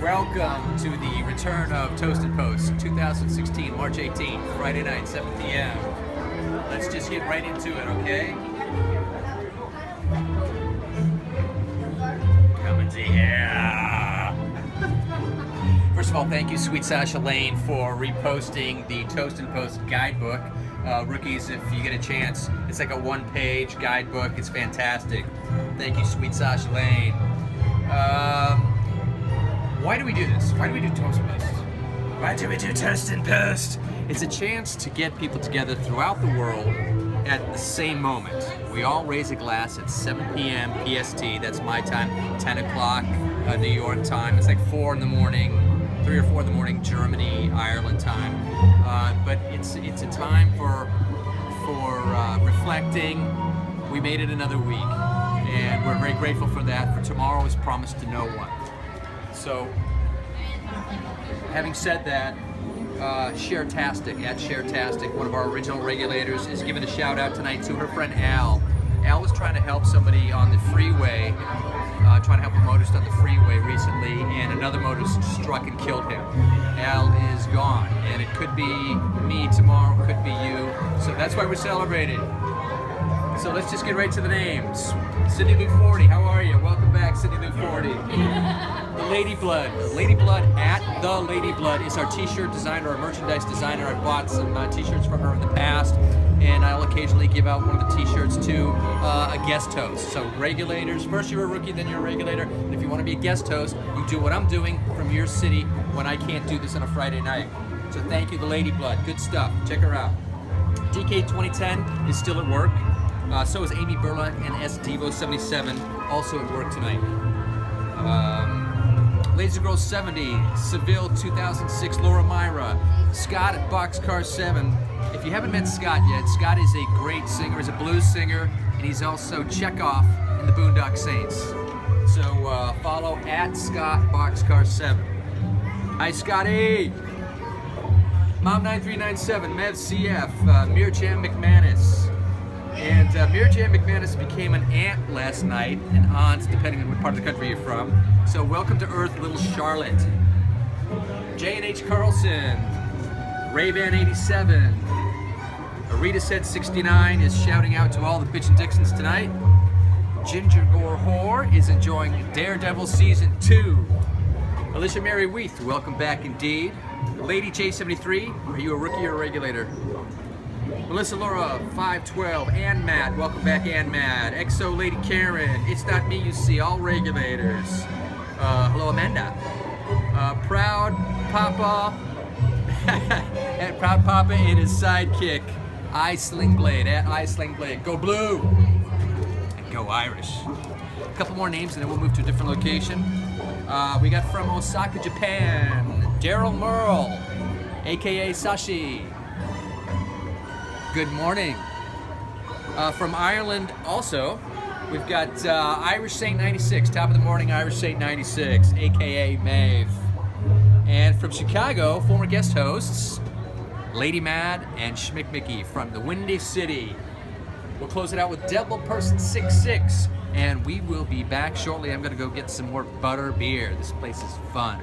Welcome to the return of Toast and Post 2016, March 18th, Friday night, 7 p.m. Let's just get right into it, okay? Coming to here. First of all, thank you, Sweet Sasha Lane, for reposting the Toast and Post guidebook. Uh, rookies, if you get a chance, it's like a one-page guidebook. It's fantastic. Thank you, Sweet Sasha Lane. Um, why do we do this? Why do we do Toast and Post? Why do we do Toast and Post? It's a chance to get people together throughout the world at the same moment. We all raise a glass at 7 p.m. PST. That's my time. 10 o'clock uh, New York time. It's like 4 in the morning, 3 or 4 in the morning Germany, Ireland time. Uh, but it's it's a time for for uh, reflecting. We made it another week, and we're very grateful for that. For tomorrow is promised to no one. So, having said that, uh, Sharetastic at Sharetastic, one of our original regulators, is giving a shout out tonight to her friend Al. Al was trying to help somebody on the freeway, uh, trying to help a motorist on the freeway recently, and another motorist struck and killed him. Al is gone, and it could be me tomorrow, could be you. So that's why we're celebrating. So let's just get right to the names. Cindy Lou 40, how are you? Welcome back, Cindy Lou 40. The Lady Blood. Lady Blood at The Lady Blood is our t-shirt designer, our merchandise designer. I bought some uh, t-shirts from her in the past, and I'll occasionally give out one of the t-shirts to uh, a guest host. So regulators, first you're a rookie, then you're a regulator. And if you want to be a guest host, you do what I'm doing from your city when I can't do this on a Friday night. So thank you, The Lady Blood. Good stuff. Check her out. DK 2010 is still at work. Uh, so is Amy Burla and S Devo 77, also at work tonight. Um, and Girls 70, Seville 2006, Laura Myra, Scott at Boxcar 7. If you haven't met Scott yet, Scott is a great singer, he's a blues singer, and he's also Chekhov in the Boondock Saints. So uh, follow at Scott Boxcar 7. Hi, Scotty! Mom9397, Mev CF, uh, McManus. And uh, Mirjam McManus became an aunt last night, an aunt, depending on what part of the country you're from. So welcome to Earth, little Charlotte. J&H Carlson, Ray-Ban 87, Arita said 69 is shouting out to all the bitch and Dixons tonight. Ginger Gore Whore is enjoying Daredevil Season 2. Alicia Mary Weath, welcome back indeed. Lady J73, are you a rookie or a regulator? Melissa Laura, 512, and Matt, welcome back Ann Matt. EXO Lady Karen, It's Not Me You See, all regulators. Uh, hello Amanda. Uh, Proud Papa, at Proud Papa and his sidekick, I Sling Blade, at I Sling Blade. Go blue! And go Irish. A couple more names and then we'll move to a different location. Uh, we got from Osaka, Japan, Daryl Merle, aka Sashi. Good morning. Uh, from Ireland, also, we've got uh, Irish Saint 96, top of the morning, Irish Saint 96, aka Maeve. And from Chicago, former guest hosts, Lady Mad and Schmick Mickey from the Windy City. We'll close it out with Devil Person 66, and we will be back shortly. I'm gonna go get some more butter beer. This place is fun.